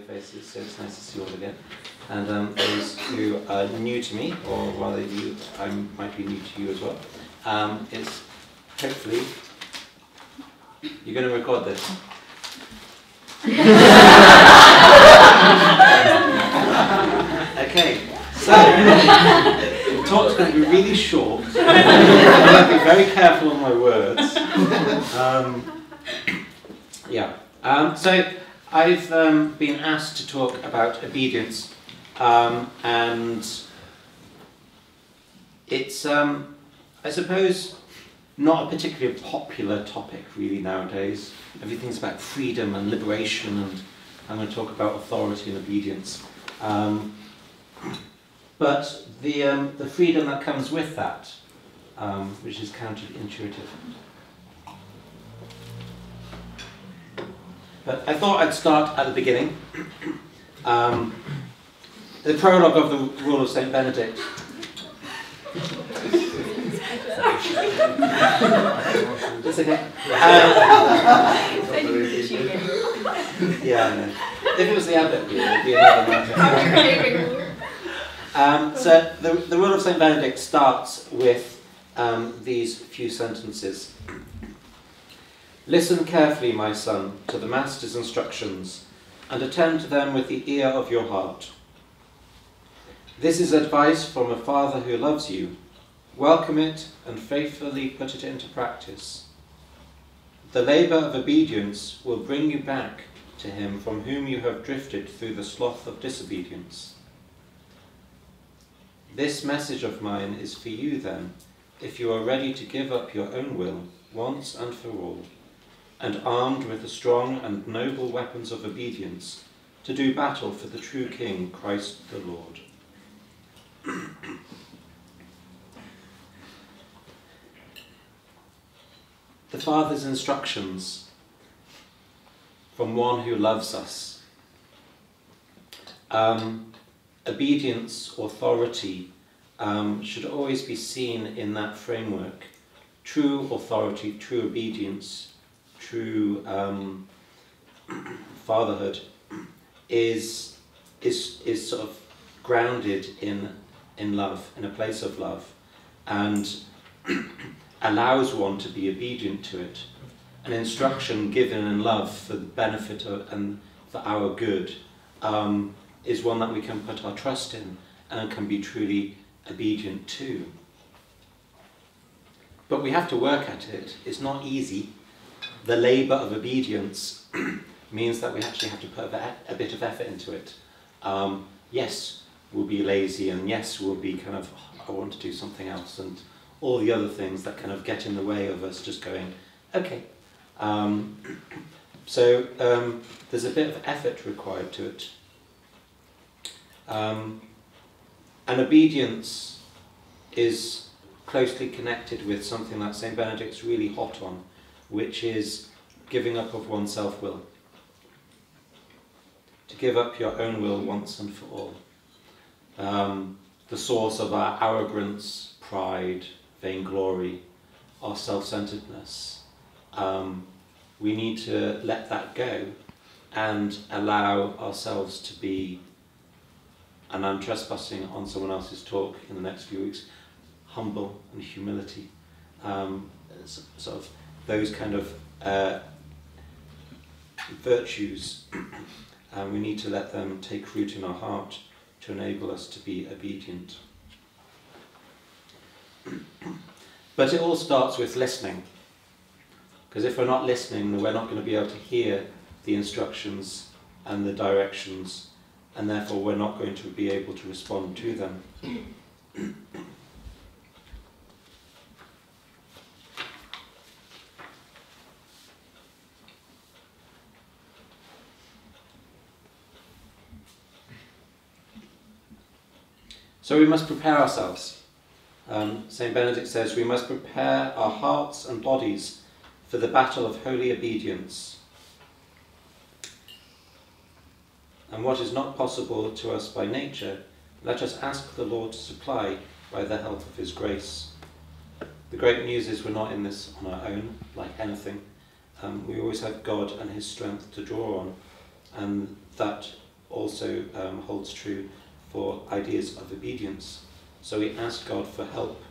faces, so it's nice to see you all again. And um, those who are new to me, or rather you, I might be new to you as well, um, it's hopefully you're going to record this. okay, so the talk's going to be really short. I'm going to be very careful on my words. Um, yeah. Um, so I've um, been asked to talk about obedience, um, and it's, um, I suppose, not a particularly popular topic really nowadays. Everything's about freedom and liberation, and I'm going to talk about authority and obedience. Um, but the, um, the freedom that comes with that, um, which is counterintuitive. But I thought I'd start at the beginning. Um, the prologue of the Rule of St. Benedict. it's okay. Um, yeah. If it was the Abbot it would be another matter. um, so the, the Rule of St. Benedict starts with um, these few sentences. Listen carefully, my son, to the Master's instructions, and attend to them with the ear of your heart. This is advice from a Father who loves you. Welcome it and faithfully put it into practice. The labour of obedience will bring you back to him from whom you have drifted through the sloth of disobedience. This message of mine is for you, then, if you are ready to give up your own will once and for all and armed with the strong and noble weapons of obedience, to do battle for the true King, Christ the Lord. the Father's instructions from one who loves us. Um, obedience, authority, um, should always be seen in that framework. True authority, true obedience, true um, fatherhood is, is, is sort of grounded in, in love, in a place of love, and allows one to be obedient to it. An instruction given in love for the benefit of, and for our good um, is one that we can put our trust in and can be truly obedient to. But we have to work at it. It's not easy the labour of obedience means that we actually have to put a bit of effort into it. Um, yes, we'll be lazy, and yes, we'll be kind of, oh, I want to do something else, and all the other things that kind of get in the way of us just going, okay. Um, so um, there's a bit of effort required to it. Um, and obedience is closely connected with something that St. Benedict's really hot on, which is giving up of one's self-will. To give up your own will once and for all. Um, the source of our arrogance, pride, vainglory, our self-centeredness. Um, we need to let that go and allow ourselves to be, and I'm trespassing on someone else's talk in the next few weeks, humble and humility. Um, sort of those kind of uh, virtues, and we need to let them take root in our heart to enable us to be obedient. but it all starts with listening, because if we're not listening, we're not going to be able to hear the instructions and the directions, and therefore we're not going to be able to respond to them. So we must prepare ourselves. Um, St. Benedict says we must prepare our hearts and bodies for the battle of holy obedience. And what is not possible to us by nature, let us ask the Lord to supply by the help of his grace. The great news is we're not in this on our own, like anything. Um, we always have God and his strength to draw on, and that also um, holds true for ideas of obedience. So we ask God for help.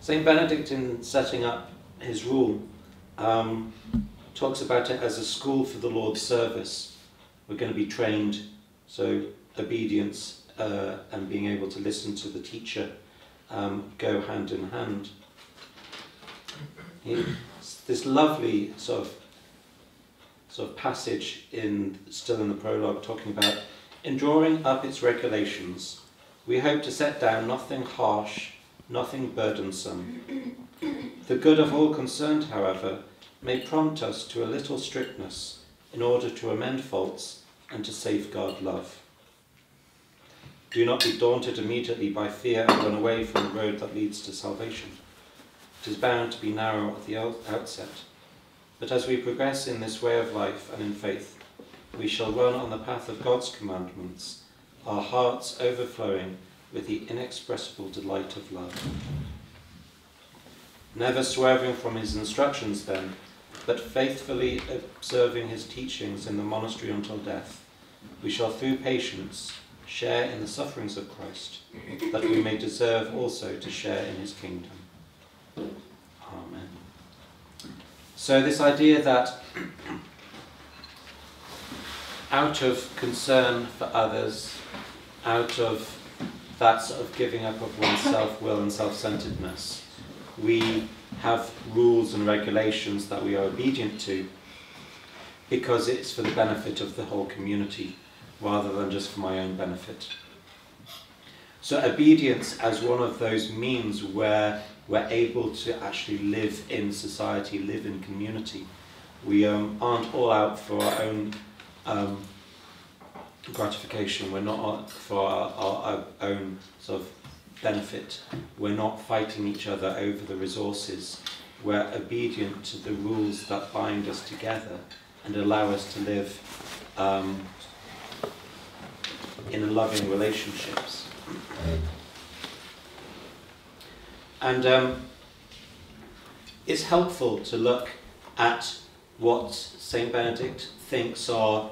St. Benedict, in setting up his rule, um, talks about it as a school for the Lord's service. We're going to be trained, so obedience uh, and being able to listen to the teacher um, go hand in hand. this lovely sort of sort of passage in still in the prologue talking about in drawing up its regulations we hope to set down nothing harsh nothing burdensome. The good of all concerned however may prompt us to a little strictness in order to amend faults and to safeguard love. Do not be daunted immediately by fear and run away from the road that leads to salvation. It is bound to be narrow at the outset, but as we progress in this way of life and in faith, we shall run on the path of God's commandments, our hearts overflowing with the inexpressible delight of love. Never swerving from his instructions, then, but faithfully observing his teachings in the monastery until death, we shall through patience share in the sufferings of Christ, that we may deserve also to share in his kingdom. So, this idea that out of concern for others, out of that sort of giving up of one's self will and self centeredness, we have rules and regulations that we are obedient to because it's for the benefit of the whole community rather than just for my own benefit. So obedience as one of those means where we're able to actually live in society, live in community. We um, aren't all out for our own um, gratification. We're not for our, our, our own sort of benefit. We're not fighting each other over the resources. We're obedient to the rules that bind us together and allow us to live um, in loving relationships. And um, it's helpful to look at what St. Benedict thinks are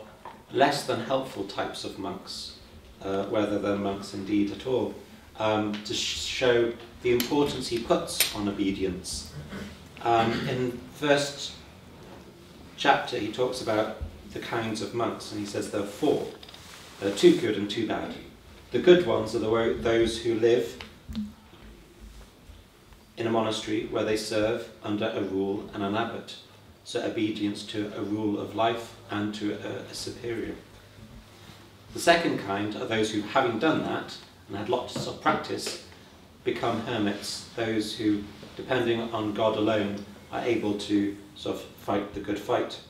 less than helpful types of monks, uh, whether they're monks indeed at all, um, to sh show the importance he puts on obedience. Um, in first chapter, he talks about the kinds of monks, and he says there are four. There are two good and two bad. The good ones are the, those who live in a monastery where they serve under a rule and an abbot, so obedience to a rule of life and to a, a superior. The second kind are those who, having done that and had lots of practice, become hermits, those who, depending on God alone, are able to sort of fight the good fight.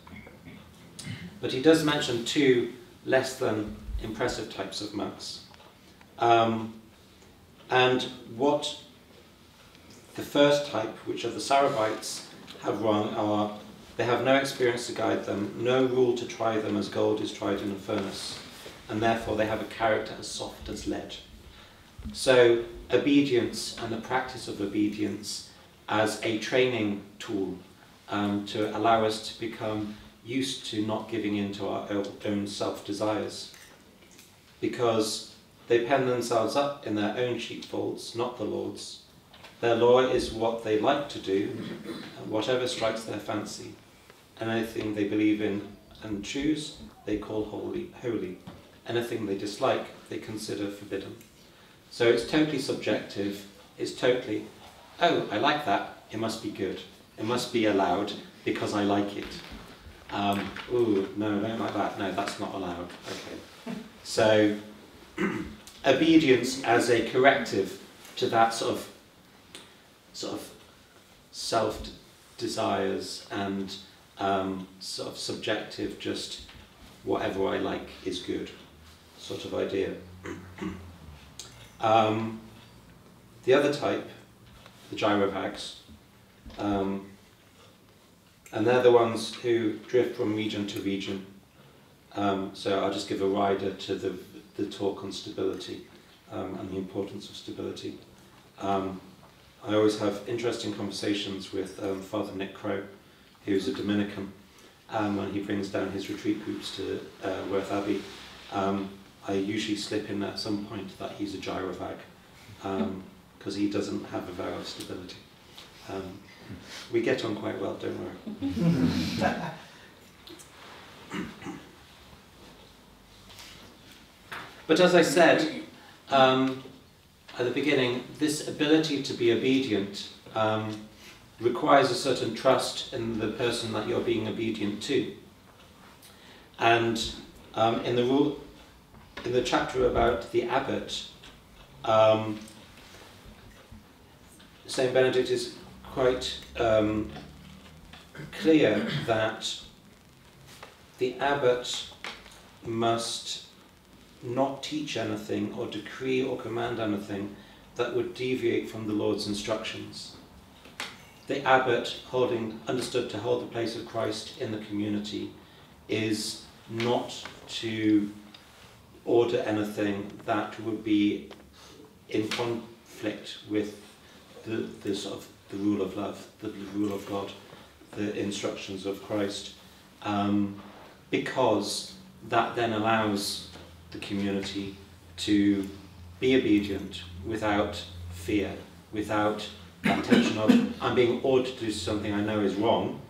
But he does mention two less than impressive types of monks. Um, and what the first type, which are the Sarabites, have wrong are they have no experience to guide them, no rule to try them as gold is tried in a furnace, and therefore they have a character as soft as lead. So, obedience and the practice of obedience as a training tool um, to allow us to become used to not giving in to our own self desires because they pen themselves up in their own sheepfolds, not the Lord's. Their law is what they like to do, whatever strikes their fancy. And anything they believe in and choose, they call holy. holy. Anything they dislike, they consider forbidden. So it's totally subjective. It's totally, oh, I like that. It must be good. It must be allowed because I like it. Um, ooh, no, don't like that. No, that's not allowed. Okay. So, obedience as a corrective to that sort of sort of self desires and um, sort of subjective, just whatever I like is good sort of idea. um, the other type, the gyrovags, um, and they're the ones who drift from region to region um, so I'll just give a rider to the, the talk on stability um, and the importance of stability. Um, I always have interesting conversations with um, Father Nick Crow, who's a Dominican, um, when he brings down his retreat groups to uh, Worth Abbey, um, I usually slip in at some point that he's a gyrovag because um, he doesn't have a vow of stability. Um, we get on quite well, don't worry. but as I said um, at the beginning, this ability to be obedient um, requires a certain trust in the person that you're being obedient to. And um, in the rule, in the chapter about the abbot, um, Saint Benedict is quite um, clear that the abbot must not teach anything or decree or command anything that would deviate from the Lord's instructions. The abbot, holding, understood to hold the place of Christ in the community, is not to order anything that would be in conflict with the, the sort of the rule of love, the rule of God, the instructions of Christ, um, because that then allows the community to be obedient without fear, without that tension of I'm being ordered to do something I know is wrong,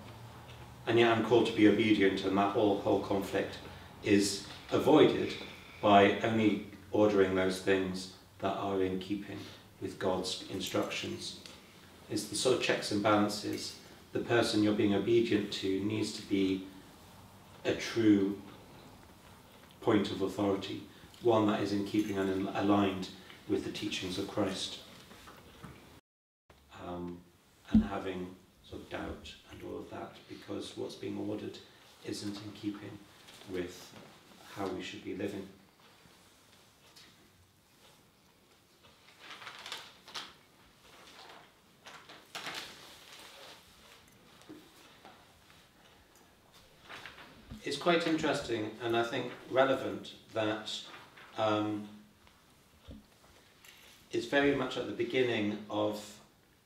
and yet I'm called to be obedient, and that whole whole conflict is avoided by only ordering those things that are in keeping with God's instructions. It's the sort of checks and balances. The person you're being obedient to needs to be a true point of authority, one that is in keeping and aligned with the teachings of Christ. Um, and having sort of doubt and all of that, because what's being ordered isn't in keeping with how we should be living. Quite interesting and I think relevant that um, it's very much at the beginning of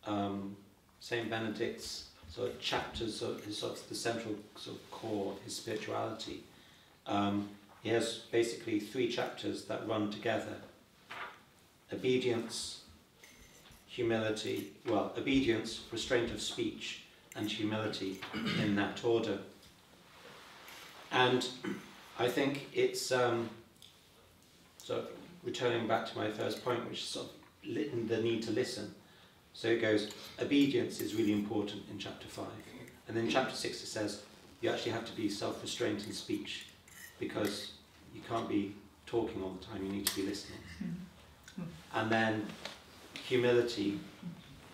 um, Saint Benedict's sort of chapters of his sort of the central sort of core of his spirituality. Um, he has basically three chapters that run together: obedience, humility. Well, obedience, restraint of speech, and humility in that order. And I think it's um, so returning back to my first point, which is sort of the need to listen. So it goes, obedience is really important in chapter 5. And then chapter 6 it says, you actually have to be self-restraint in speech because you can't be talking all the time, you need to be listening. And then humility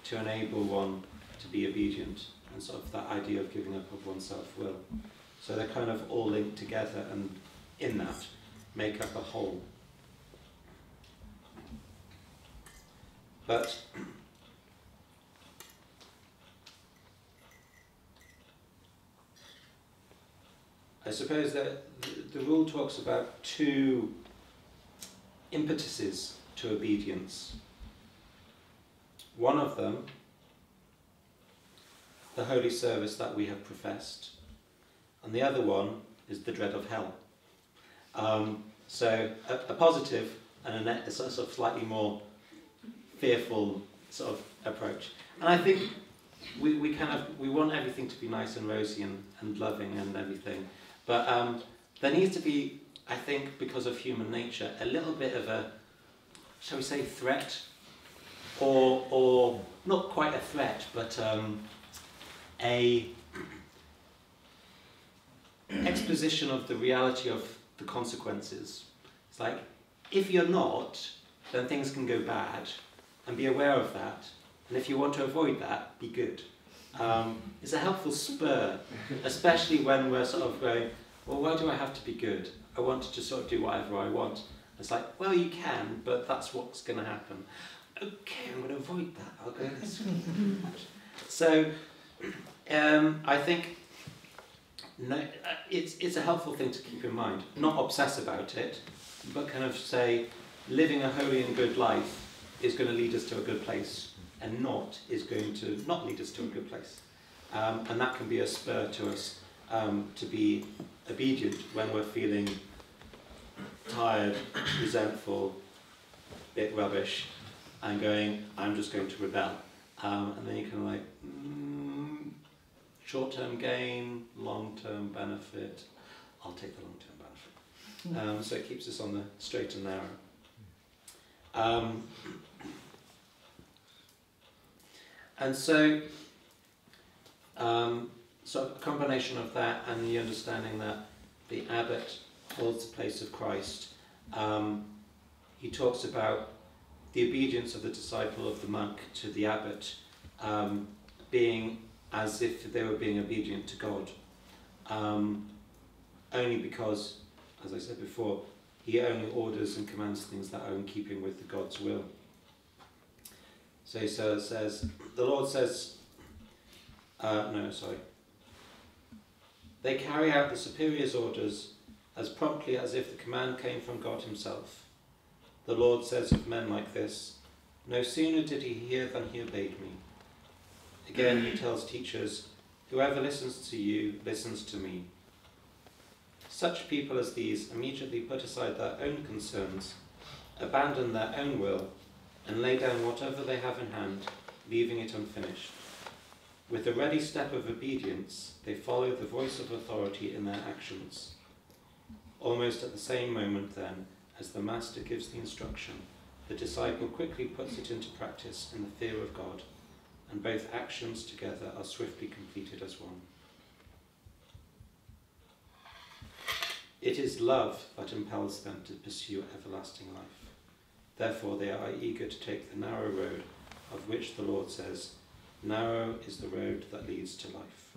to enable one to be obedient and sort of that idea of giving up of one's self-will. So they're kind of all linked together and in that make up a whole. But I suppose that the, the rule talks about two impetuses to obedience. One of them, the holy service that we have professed, and the other one is the dread of hell. Um, so a, a, positive and a, a sort of slightly more fearful sort of approach. And I think we, we kind of we want everything to be nice and rosy and, and loving and everything, but um, there needs to be, I think, because of human nature, a little bit of a, shall we say, threat, or or not quite a threat, but um, a exposition of the reality of the consequences. It's like, if you're not, then things can go bad, and be aware of that. And if you want to avoid that, be good. Um, it's a helpful spur, especially when we're sort of going, well, why do I have to be good? I want to just sort of do whatever I want. It's like, well, you can, but that's what's going to happen. Okay, I'm going to avoid that. I'll go this way. so, um, I think no, uh, it's, it's a helpful thing to keep in mind. Not obsess about it, but kind of say living a holy and good life is going to lead us to a good place and not is going to not lead us to a good place. Um, and that can be a spur to us um, to be obedient when we're feeling tired, resentful, bit rubbish, and going, I'm just going to rebel. Um, and then you kind of like, short-term gain, long-term benefit. I'll take the long-term benefit. Um, so it keeps us on the straight and narrow. Um, and so, um, so a combination of that and the understanding that the abbot holds the place of Christ. Um, he talks about the obedience of the disciple of the monk to the abbot um, being as if they were being obedient to God. Um, only because, as I said before, he only orders and commands things that are in keeping with the God's will. So he says, the Lord says, uh, no, sorry. They carry out the superior's orders as promptly as if the command came from God himself. The Lord says of men like this, No sooner did he hear than he obeyed me. Again, he tells teachers, Whoever listens to you listens to me. Such people as these immediately put aside their own concerns, abandon their own will, and lay down whatever they have in hand, leaving it unfinished. With a ready step of obedience, they follow the voice of authority in their actions. Almost at the same moment, then, as the Master gives the instruction, the disciple quickly puts it into practice in the fear of God, and both actions together are swiftly completed as one. It is love that impels them to pursue everlasting life. Therefore, they are eager to take the narrow road of which the Lord says, Narrow is the road that leads to life.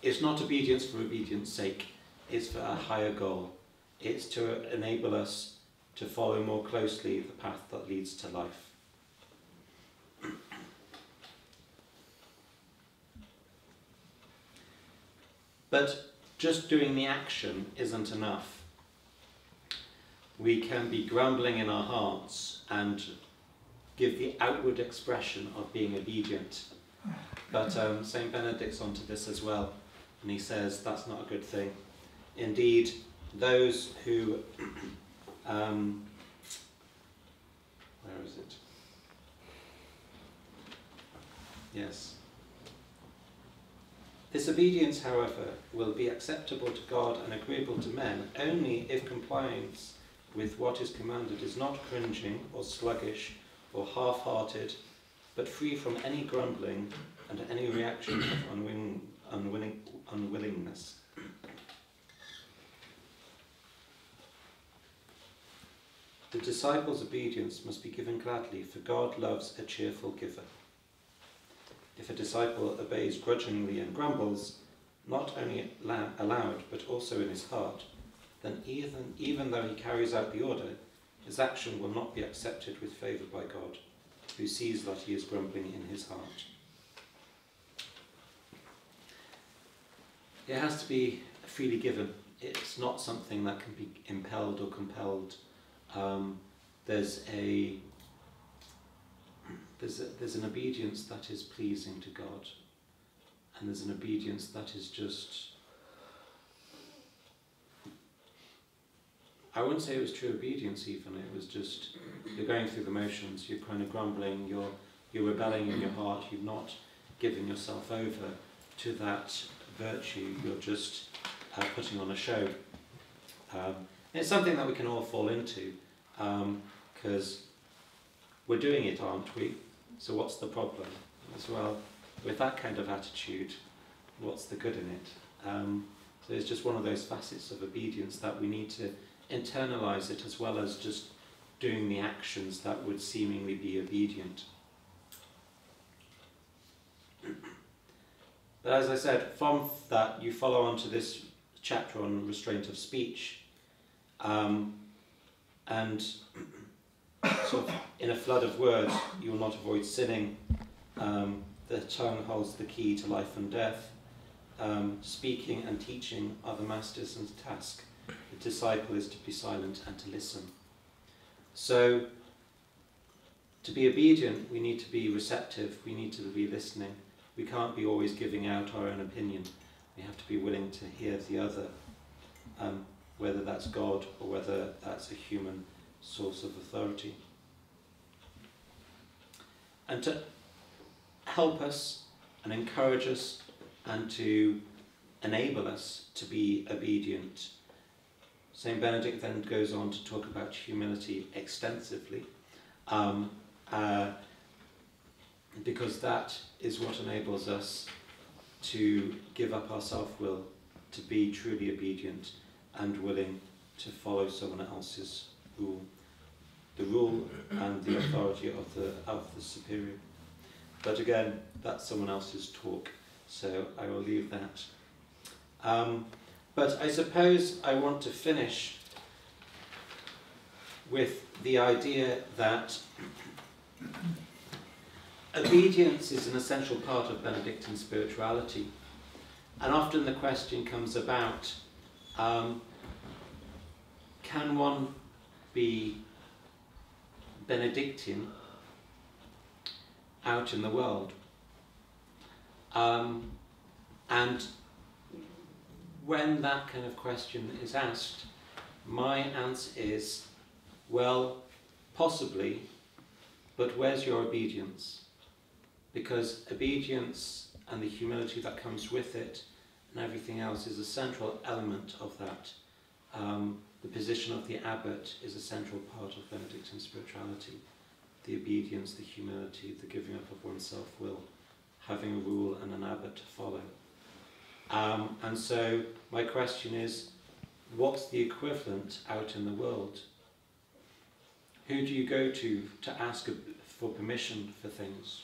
It's not obedience for obedience sake, it's for a higher goal. It's to enable us to follow more closely the path that leads to life. But just doing the action isn't enough. We can be grumbling in our hearts and give the outward expression of being obedient. But um, St. Benedict's onto this as well, and he says that's not a good thing. Indeed, those who, um, where is it? Yes. This obedience, however, will be acceptable to God and agreeable to men only if compliance with what is commanded is not cringing or sluggish or half hearted, but free from any grumbling and any reaction of unwilling, unwilling, unwillingness. The disciples' obedience must be given gladly, for God loves a cheerful giver. If a disciple obeys grudgingly and grumbles, not only aloud but also in his heart, then even, even though he carries out the order, his action will not be accepted with favour by God, who sees that he is grumbling in his heart. It has to be freely given. It's not something that can be impelled or compelled. Um, there's a there's a, there's an obedience that is pleasing to God, and there's an obedience that is just I wouldn't say it was true obedience even, it was just, you're going through the motions, you're kind of grumbling, you're, you're rebelling in your heart, you've not given yourself over to that virtue, you're just uh, putting on a show. Um, it's something that we can all fall into, because um, we're doing it, aren't we? So what's the problem? As well, with that kind of attitude, what's the good in it? Um, so it's just one of those facets of obedience that we need to internalize it as well as just doing the actions that would seemingly be obedient. But as I said, from that you follow on to this chapter on restraint of speech. Um, and sort of in a flood of words, you will not avoid sinning. Um, the tongue holds the key to life and death. Um, speaking and teaching are the master's task. The disciple is to be silent and to listen. So, to be obedient, we need to be receptive, we need to be listening. We can't be always giving out our own opinion. We have to be willing to hear the other, um, whether that's God or whether that's a human source of authority. And to help us and encourage us and to enable us to be obedient. St. Benedict then goes on to talk about humility extensively. Um, uh, because that is what enables us to give up our self will, to be truly obedient and willing to follow someone else's rule, the rule and the authority of the, of the superior. But again, that's someone else's talk, so I will leave that. Um, but I suppose I want to finish with the idea that obedience is an essential part of Benedictine spirituality. And often the question comes about um, can one be Benedictine out in the world? Um, and when that kind of question is asked, my answer is well, possibly, but where's your obedience? Because obedience and the humility that comes with it and everything else is a central element of that. Um, the position of the abbot is a central part of Benedictine spirituality. The obedience, the humility, the giving up of one's self will, having a rule and an abbot to follow. Um, and so my question is, what's the equivalent out in the world? Who do you go to to ask for permission for things?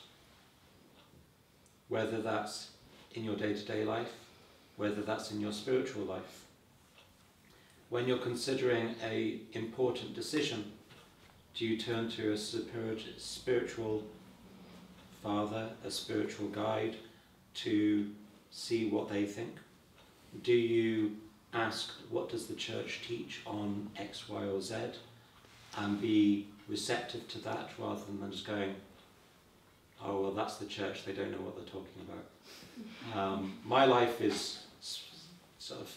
Whether that's in your day-to-day life, whether that's in your spiritual life. When you're considering a important decision, do you turn to a spiritual father, a spiritual guide, to see what they think? Do you ask, what does the church teach on X, Y, or Z? And be receptive to that rather than just going, oh, well, that's the church, they don't know what they're talking about. Um, my life is sort of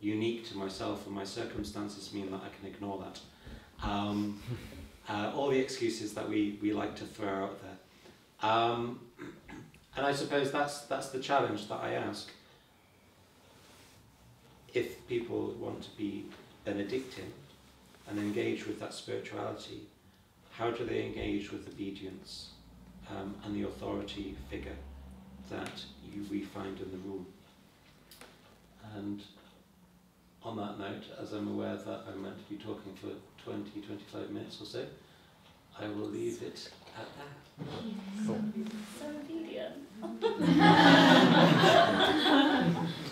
unique to myself, and my circumstances mean that I can ignore that. Um, uh, all the excuses that we, we like to throw out there. Um, and I suppose that's, that's the challenge that I ask. If people want to be Benedictine and engage with that spirituality, how do they engage with obedience um, and the authority figure that you, we find in the rule? And on that note, as I'm aware that I'm meant to be talking for 20, 25 minutes or so, I will leave it at that. Yes. Cool. So obedient.